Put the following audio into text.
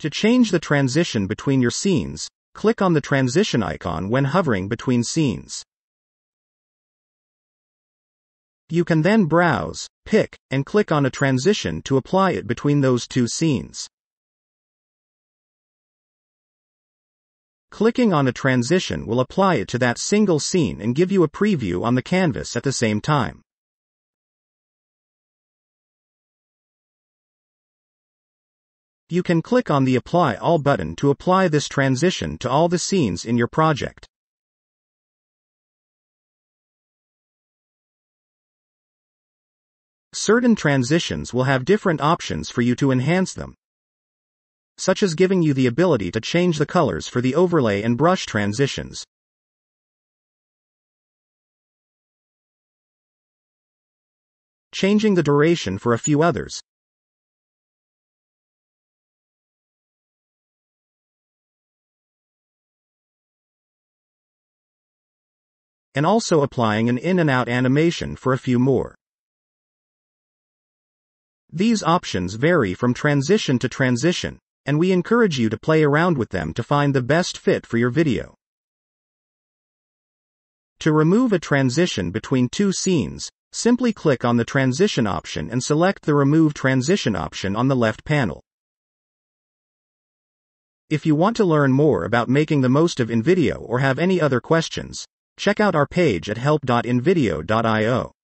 To change the transition between your scenes, click on the transition icon when hovering between scenes. You can then browse, pick, and click on a transition to apply it between those two scenes. Clicking on a transition will apply it to that single scene and give you a preview on the canvas at the same time. You can click on the Apply All button to apply this transition to all the scenes in your project. Certain transitions will have different options for you to enhance them, such as giving you the ability to change the colors for the overlay and brush transitions. Changing the duration for a few others. And also applying an in and out animation for a few more. These options vary from transition to transition, and we encourage you to play around with them to find the best fit for your video. To remove a transition between two scenes, simply click on the transition option and select the Remove Transition option on the left panel. If you want to learn more about making the most of InVideo or have any other questions, check out our page at help.invideo.io.